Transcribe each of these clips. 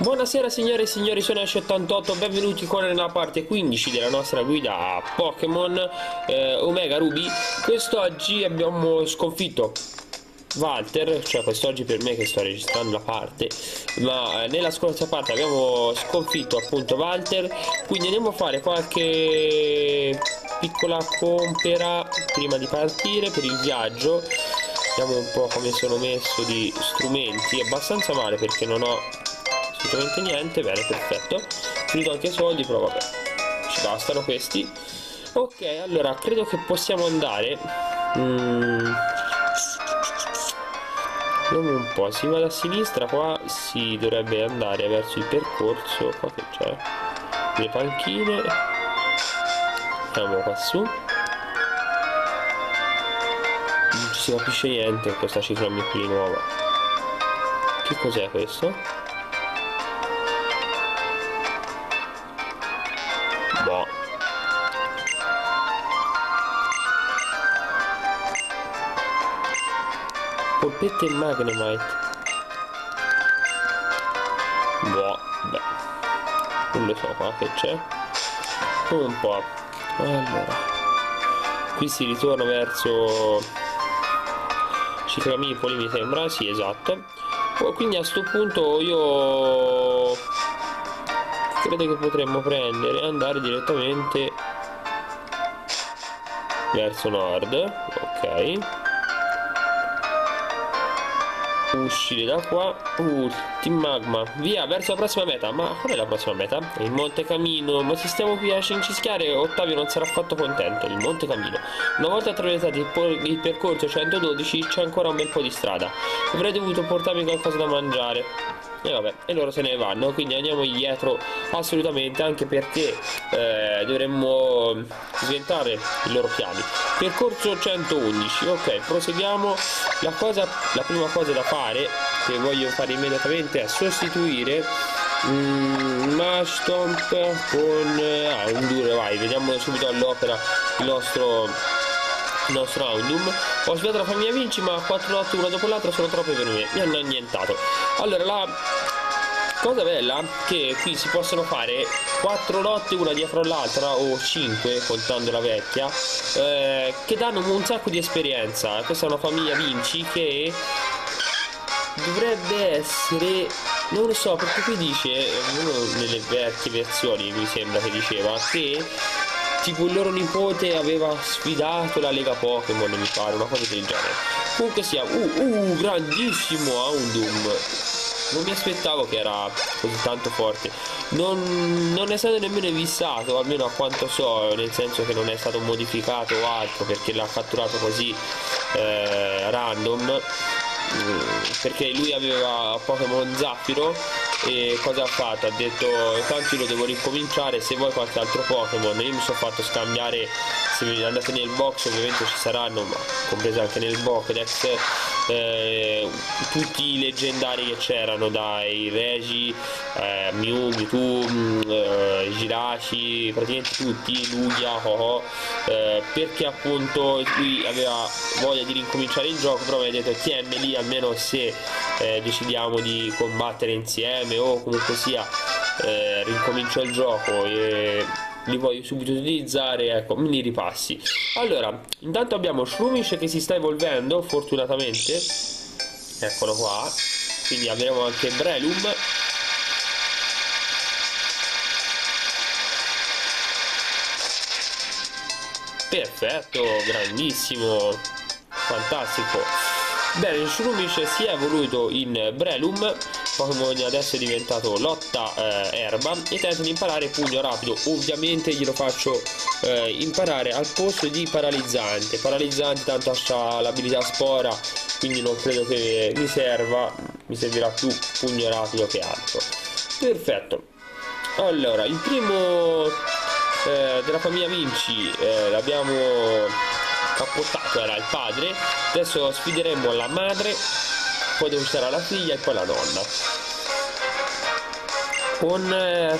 Buonasera signore e signori, sono Ash88, benvenuti qua nella parte 15 della nostra guida a Pokémon eh, Omega Ruby. Quest'oggi abbiamo sconfitto Walter, cioè quest'oggi per me che sto registrando la parte, ma eh, nella scorsa parte abbiamo sconfitto appunto Walter, quindi andiamo a fare qualche piccola compera prima di partire per il viaggio. Vediamo un po' come sono messo di strumenti, abbastanza male perché non ho assolutamente niente, bene, perfetto. Finito anche soldi, però vabbè, ci bastano questi. Ok, allora credo che possiamo andare. Mm. Un po', si va da sinistra, qua si dovrebbe andare verso il percorso, qua che c'è, le panchine, andiamo qua su, non ci si capisce niente questa cifra qui nuova, che cos'è questo? E Magnemite. Boh, beh. Non lo so qua che c'è. Un po'. Allora. Qui si ritorna verso Ciclamipoli mi sembra, sì esatto. Quindi a questo punto io credo che potremmo prendere e andare direttamente verso nord. Ok uscire da qua. Uh, Team Magma. Via verso la prossima meta. Ma qual è la prossima meta? il Monte Camino. Ma se stiamo qui a cincischiare Ottavio non sarà affatto contento. Il Monte Camino. Una volta attraversato il, il percorso 112 c'è ancora un bel po' di strada. Avrei dovuto portarmi qualcosa da mangiare e vabbè e loro se ne vanno quindi andiamo dietro assolutamente anche perché eh, dovremmo sventare i loro piani. Percorso 111 ok proseguiamo. La cosa la prima cosa da fare che voglio fare immediatamente è sostituire mm, Mashtomp con ah, un duro vai vediamo subito all'opera il nostro nostro Houndum ho sfidato la famiglia Vinci ma 4 lotte una dopo l'altra sono troppe per me mi hanno annientato. Allora la cosa bella che qui si possono fare 4 lotte una dietro l'altra o 5 contando la vecchia eh, che danno un sacco di esperienza. Questa è una famiglia Vinci che dovrebbe essere non lo so perché qui dice uno nelle vecchie versioni mi sembra che diceva che tipo il loro nipote aveva sfidato la Lega Pokémon mi pare una cosa del genere. Comunque sia uh, uh grandissimo Houndum. Non mi aspettavo che era così tanto forte. Non, non, è stato nemmeno evissato almeno a quanto so nel senso che non è stato modificato o altro perché l'ha catturato così eh, random. Mm, perché lui aveva Pokémon Zaffiro e cosa ha fatto? Ha detto tanto io lo devo ricominciare se vuoi qualche altro Pokémon io mi sono fatto scambiare se andate nel box ovviamente ci saranno ma compreso anche nel Pokédex eh, tutti i leggendari che c'erano dai Regi, eh, Mew, Mewtwo, mm, eh, praticamente tutti, Lugia, Ho-Oh, eh, perché appunto lui aveva voglia di ricominciare il gioco, però mi ha detto tiemme lì almeno se eh, decidiamo di combattere insieme o comunque sia eh, ricomincio il gioco e li voglio subito utilizzare ecco me li ripassi. Allora intanto abbiamo Shroomish che si sta evolvendo fortunatamente. Eccolo qua. Quindi avremo anche Brelum. Perfetto grandissimo fantastico. Bene Shroomish si è evoluto in Brelum Pokémon adesso è diventato lotta eh, erba. E tenta di imparare pugno rapido. Ovviamente glielo faccio eh, imparare al posto di paralizzante. Paralizzante tanto ha l'abilità spora quindi non credo che mi serva mi servirà più pugno rapido che altro. Perfetto. Allora il primo eh, della famiglia Vinci eh, l'abbiamo cappottato era il padre. Adesso sfideremo la madre poi dove sarà la figlia e poi la nonna con eh,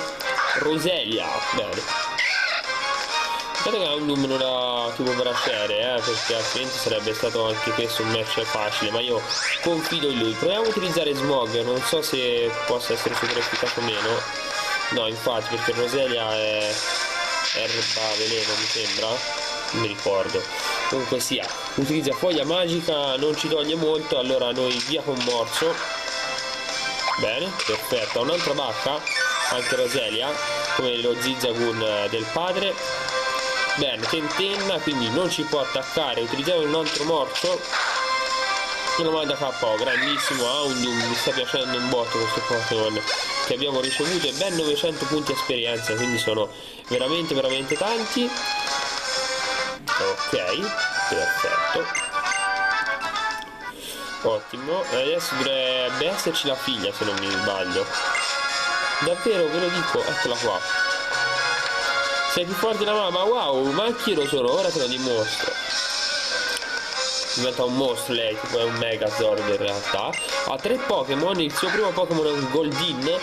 Roselia bene Guarda che Houndoom non ha tipo bracciere, eh, perché altrimenti sarebbe stato anche questo un match facile, ma io confido in lui. Proviamo a utilizzare Smog, non so se possa essere super efficace o meno. No, infatti, perché Roselia è erba veleno, mi sembra. Non mi ricordo. Comunque sia, utilizza foglia magica, non ci toglie molto, allora noi via con morso. Bene, perfetto. Un'altra bacca, anche Roselia, come lo Zizzagun del padre. Bene, tentenna, quindi non ci può attaccare. Utilizziamo un altro morso. E lo manda KO, grandissimo Houndoom, mi sta piacendo un botto questo Pokémon che abbiamo ricevuto e ben 900 punti esperienza, quindi sono veramente veramente tanti. Ok, perfetto. Ottimo, adesso dovrebbe esserci la figlia se non mi sbaglio. Davvero, ve lo dico, eccola qua. Sei più forte della mamma, wow, ma anch'io lo sono, ora te lo dimostro. Diventa un mostro lei, tipo è un Megazord in realtà. Ha tre Pokémon, il suo primo Pokémon è un Goldin,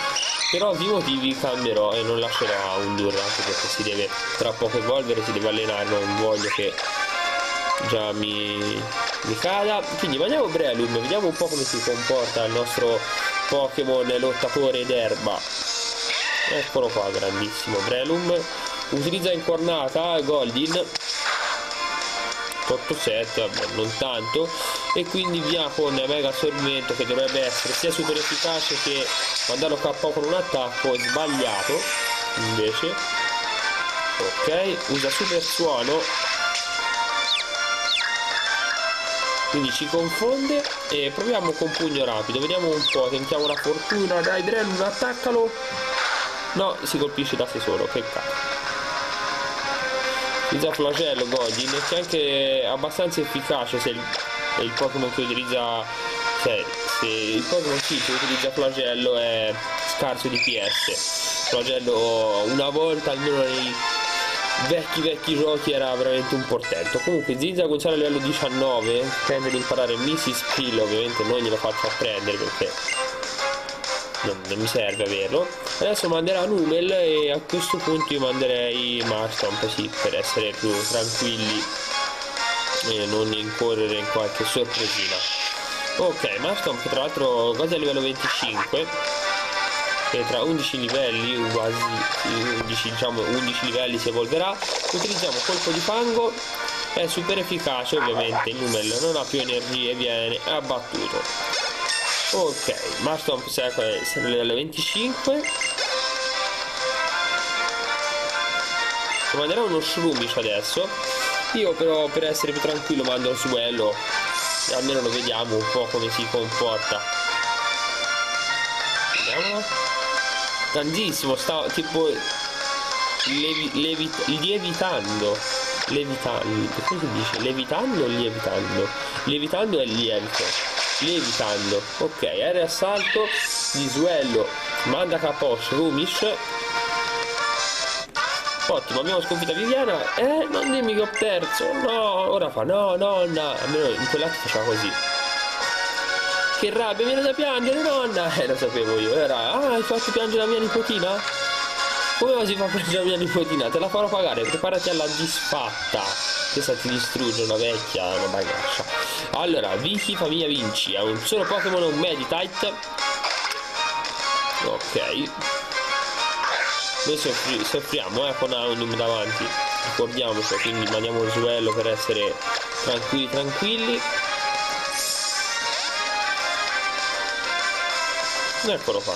per ovvi motivi cambierò e non lascerò un Dur perché si deve tra poco evolvere, si deve allenare, non voglio che già mi, mi cada. Quindi mandiamo Brelum, vediamo un po' come si comporta il nostro Pokémon lottatore d'erba. Eccolo qua, grandissimo Brelum. Utilizza incornata Goldin 8-7, vabbè, non tanto e quindi via con mega assorbimento che dovrebbe essere sia super efficace che mandarlo KO con un attacco sbagliato invece. Ok usa super suono. Quindi ci confonde e proviamo con pugno rapido. Vediamo un po' tentiamo la fortuna. Dai Dren attaccalo. No si colpisce da sé solo che cazzo. Utilizza flagello Godin che è anche abbastanza efficace se il, il Pokémon che utilizza cioè se il Pokémon sì che utilizza flagello è scarso di flagello una volta almeno nei vecchi vecchi giochi era veramente un portento. Comunque Zizza Gonzalo a livello 19 tende ad imparare Mrs. Skill ovviamente non glielo faccio apprendere perché non, non, mi serve averlo. Adesso manderà Numel e a questo punto io manderei Marstomp sì, per essere più tranquilli e non incorrere in qualche sorpresina. Ok Marstomp tra l'altro quasi a livello 25 e tra 11 livelli quasi 11 diciamo 11 livelli si evolverà. Utilizziamo colpo di fango è super efficace ovviamente il Numel non ha più energie viene abbattuto. Ok Marstomp serve a livello 25 manderà uno Shroomish adesso io però per essere più tranquillo mando il suello e almeno lo vediamo un po' come si comporta. Vediamolo. Tantissimo sta tipo levi, levi, lievitando. Levitando come si dice? Levitando o lievitando? Lievitando è lievito. Lievitando ok aereo assalto Visuello manda capo Shrumish ottimo abbiamo sconfitta Viviana. Eh non dimmi che ho perso. No ora fa no nonna. Almeno in quell'atto faceva così. Che rabbia viene da piangere nonna. Eh lo sapevo io era ah hai fatto piangere la mia nipotina? Come si fa a piangere la mia nipotina? Te la farò pagare preparati alla disfatta. Questa ti distrugge una vecchia una bagascia allora Vicky famiglia Vinci. È un solo Pokémon un Meditite ok noi soffri soffriamo eh con Aunum davanti. Ricordiamoci quindi mandiamo il suello per essere tranquilli tranquilli. Eccolo qua.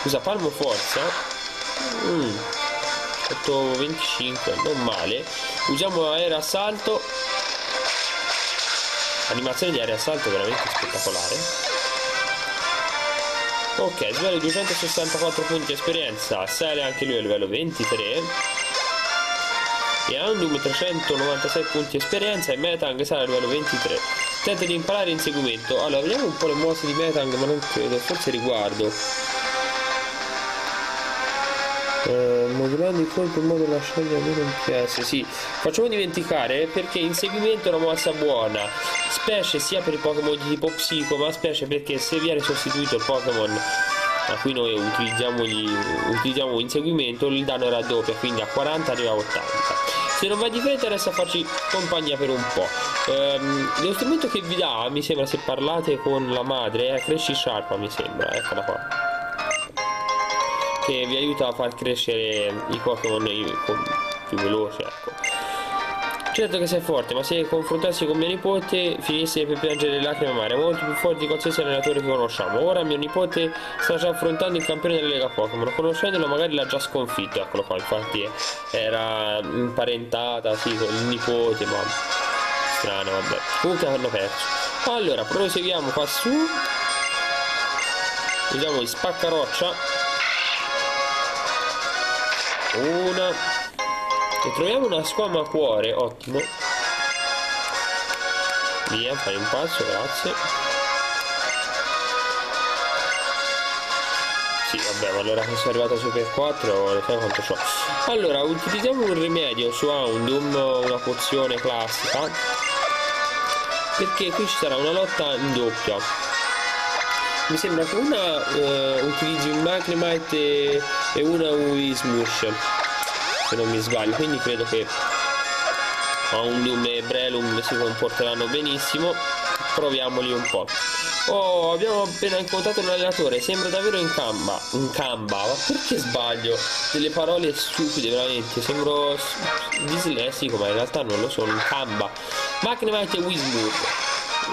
Scusa palmo forza? Mm. 825 non male. Usiamo aereo assalto. Animazione di aereo assalto veramente spettacolare ok livello 264 punti esperienza sale anche lui a livello 23 e Andum 396 punti esperienza e Metang sale a livello 23 tenta di imparare inseguimento allora vediamo un po' le mosse di Metang ma non credo forse riguardo eh, modulando il colpo in modo da lasciargli avere un PS sì facciamo dimenticare perché inseguimento è una mossa buona. Specie sia per i Pokémon di tipo psico ma specie perché se viene sostituito il Pokémon a cui noi utilizziamo, gli, utilizziamo inseguimento il danno raddoppia quindi a 40 arriva a 80 se non va di fretta resta farci compagnia per un po' ehm, lo strumento che vi dà mi sembra se parlate con la madre è Cresci Sharpa mi sembra eccola qua che vi aiuta a far crescere i Pokémon più veloce ecco Certo che sei forte, ma se confrontassi con mio nipote finisse per piangere le lacrime amare, molto più forte di qualsiasi allenatore che conosciamo. Ora mio nipote sta già affrontando il campione della Lega Pokémon, conoscendolo magari l'ha già sconfitto, eccolo qua, infatti era imparentata, sì, con il nipote, ma strano, vabbè. Comunque hanno perso. Allora, proseguiamo qua su. Usiamo il spaccaroccia. Una e troviamo una squama a cuore, ottimo. Via, fai un passo, grazie. Sì, vabbè, ma allora che sono arrivato a Super 4, lo sai quanto so. Allora, utilizziamo un rimedio su Houndum, una pozione classica. Perché qui ci sarà una lotta in doppia. Mi sembra che una eh, utilizzi un Magnemite e, e una un Wismush se non mi sbaglio quindi credo che Houndoom e Brelum si comporteranno benissimo proviamoli un po' Oh, abbiamo appena incontrato un allenatore, sembra davvero in camba. In camba, ma perché sbaglio? Delle parole stupide, veramente. Sembro dislessico, ma in realtà non lo sono. In camba. Magnemite e Wismur.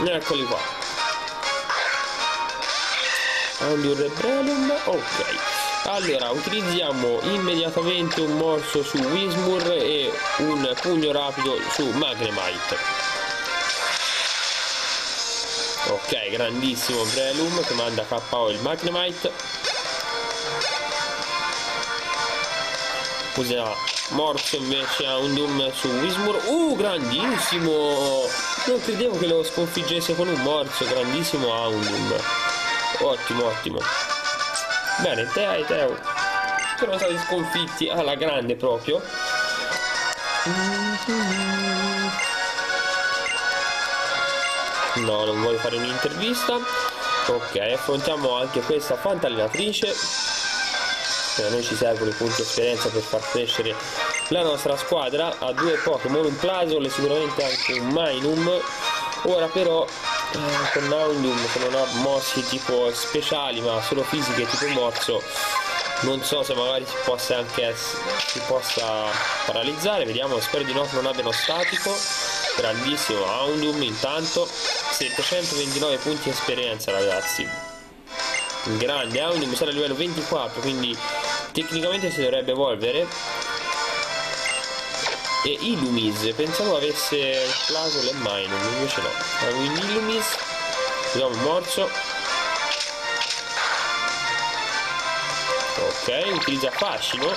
Eccoli qua. Andur e Brelum. Ok. Allora, utilizziamo immediatamente un morso su Wismur e un pugno rapido su Magnemite. Ok, grandissimo Brelum che manda KO il Magnemite. Userà morso invece a un Doom su Wismur. Uh, grandissimo! Non credevo che lo sconfiggesse con un morso, grandissimo a un Doom. Ottimo, ottimo. Bene, Teo Teo sono stati sconfitti alla grande proprio. No, non voglio fare un'intervista. Ok, affrontiamo anche questa fantallenatrice. A noi ci servono i punti esperienza per far crescere la nostra squadra. Ha due Pokémon, un Plasol e sicuramente anche un Minum. Ora però eh, con Houndum che non ha mosse tipo speciali ma solo fisiche tipo morso. Non so se magari si possa anche si possa paralizzare vediamo. Spero di no che non abbiano statico. Grandissimo Houndum intanto. 729 punti esperienza ragazzi. Grande Houndum sarà a livello 24 quindi tecnicamente si dovrebbe evolvere e Illumis pensavo avesse Plasol e Minum invece no. Quindi Illumis usiamo morso. Ok utilizza fascino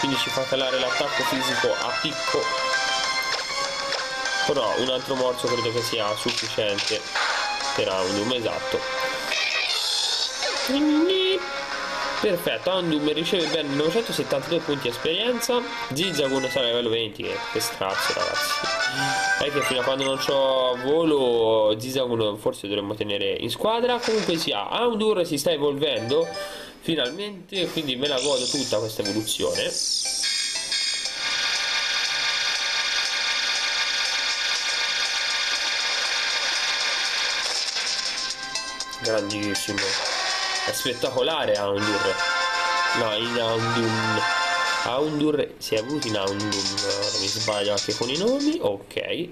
quindi ci fa calare l'attacco fisico a picco. Però un altro morso credo che sia sufficiente per Aundum esatto Perfetto, Andum riceve ben 972 punti esperienza. Zigzagoon sarà a livello 20, che, che strazio ragazzi. È che fino a quando non ho volo Zigzagoon forse dovremmo tenere in squadra. Comunque sia, Aundur si sta evolvendo finalmente, quindi me la godo tutta questa evoluzione. Grandissimo è spettacolare Aundur. No in Aundun Aundur si è avuto in Aundun mi sbaglio anche con i nomi ok.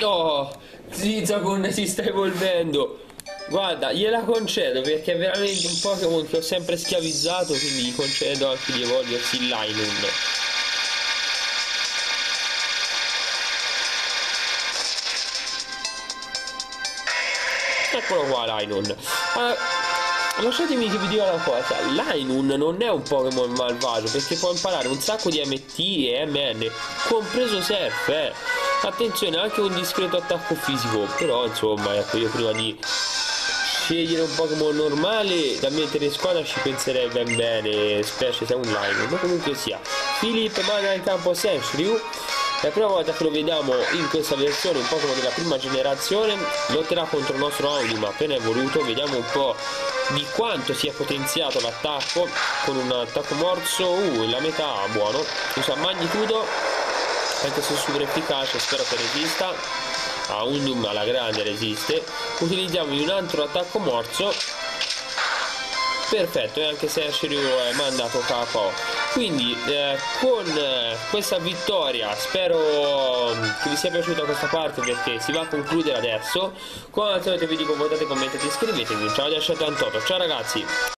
No Zizakun si sta evolvendo. Guarda gliela concedo perché è veramente un Pokémon che ho sempre schiavizzato quindi gli concedo anche di evolversi in Lainun Eccolo qua Lainun. Uh, lasciatemi che vi dica una cosa. Lainun non è un Pokémon malvagio perché può imparare un sacco di MT e MN, compreso Surf, eh. Attenzione, anche un discreto attacco fisico. Però insomma, ecco, io prima di scegliere un Pokémon normale da mettere in squadra ci penserei ben bene, specie se è un Line, ma comunque sia. Philip manda in campo Senshryu è la prima volta che lo vediamo in questa versione, un Pokémon della prima generazione, lotterà contro il nostro Audi ma appena evoluto, vediamo un po' di quanto sia potenziato l'attacco con un attacco morso. Uh, la metà buono. Usa magnitudo anche se super efficace spero che resista. A un Doom alla grande resiste. Utilizziamo un altro attacco morso. Perfetto e anche se Shiryu è mandato KO quindi eh, con eh, questa vittoria spero mm, che vi sia piaciuta questa parte perché si va a concludere adesso. Come al solito vi dico votate commentate iscrivetevi. Ciao da 78 ciao ragazzi